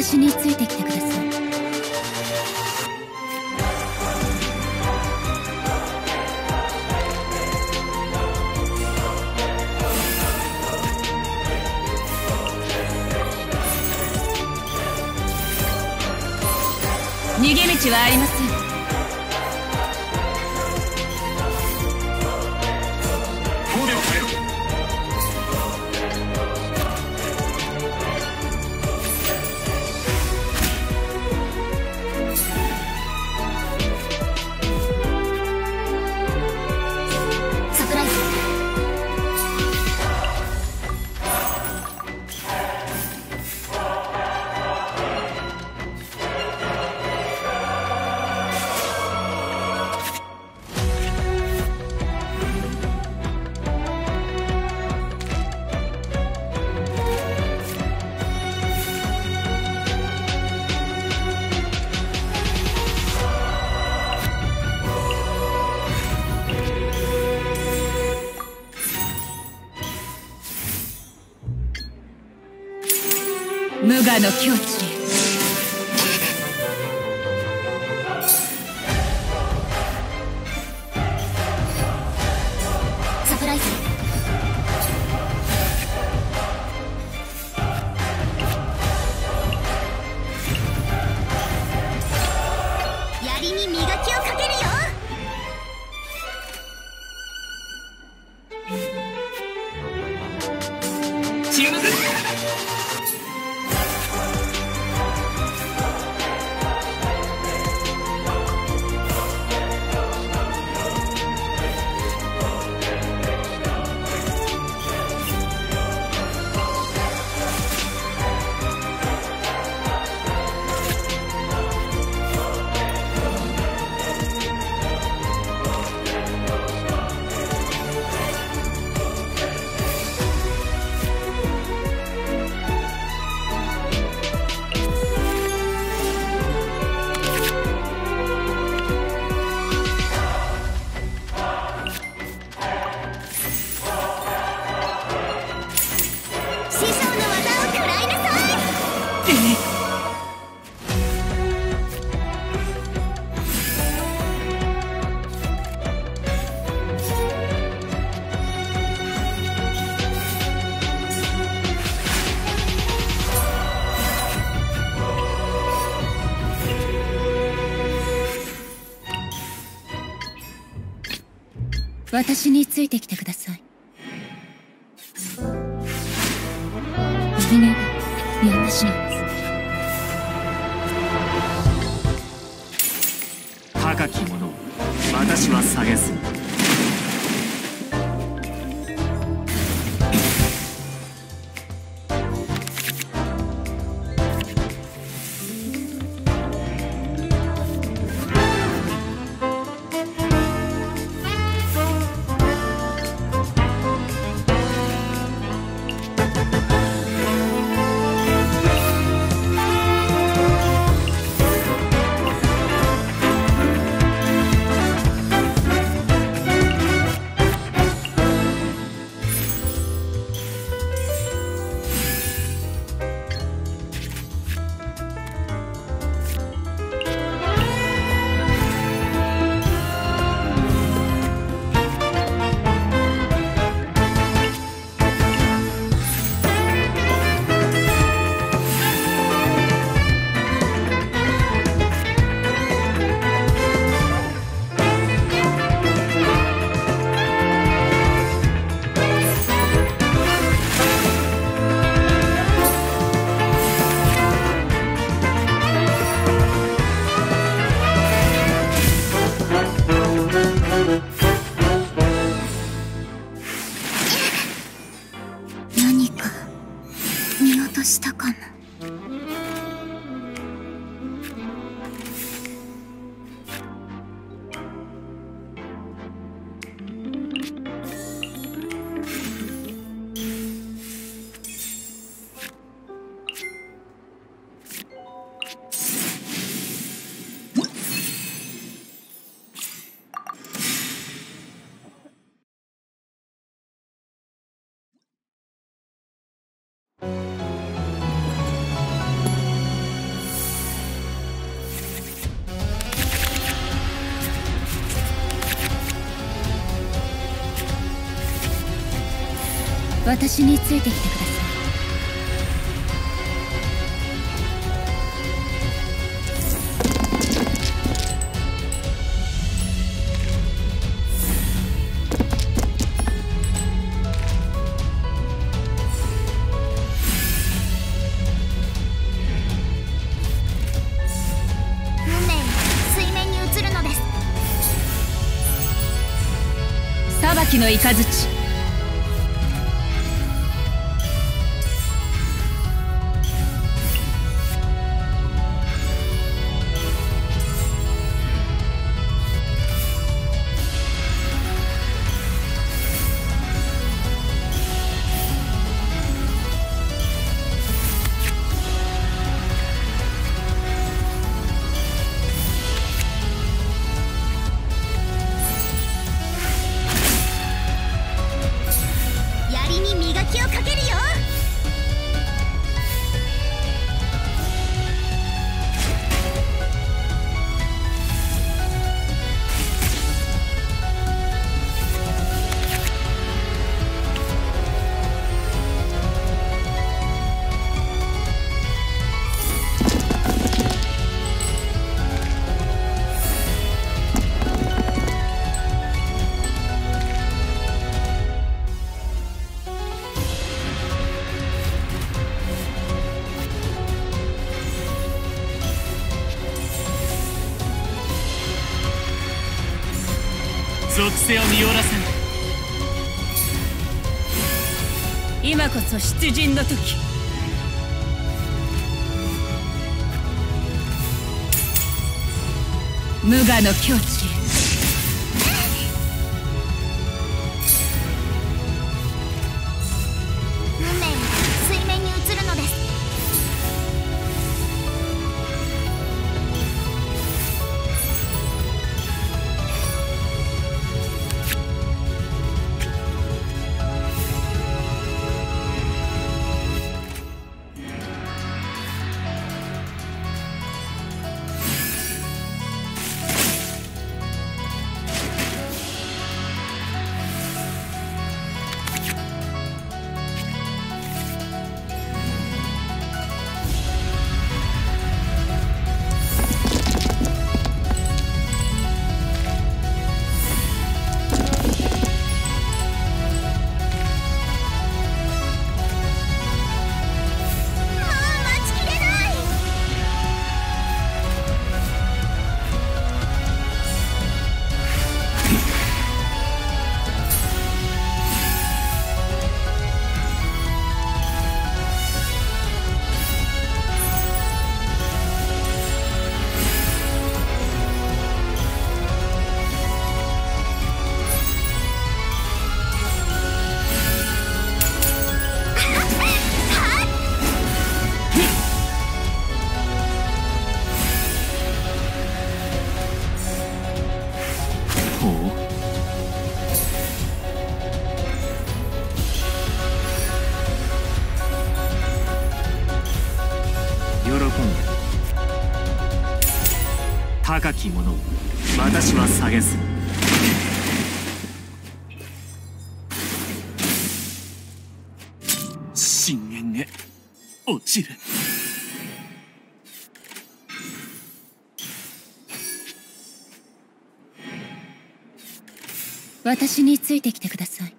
私についてきてください。逃げ道はありません。無我の境地へ。サプライズ。槍に磨きをか私についてきてください。高き者を私は下げずしたかも。私についてきてください。運命が水面に映るのです。裁きの雷属性を見よらせん今こそ出陣の時。無我の境地へ。高き者を私は下げず。深淵へ落ちる。私についてきてください。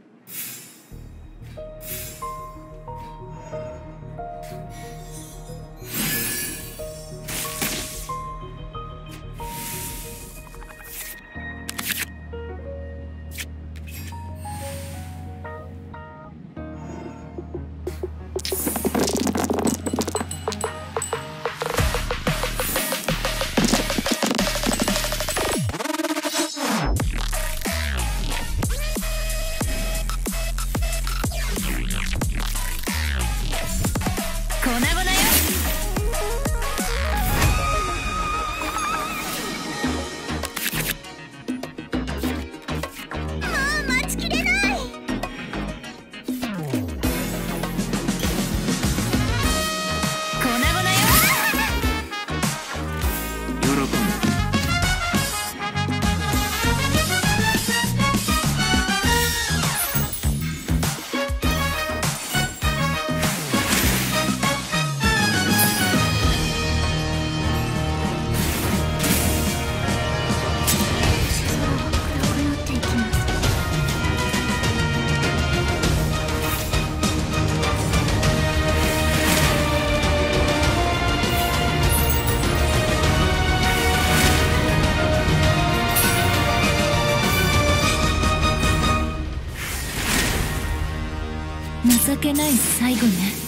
けない最後ね。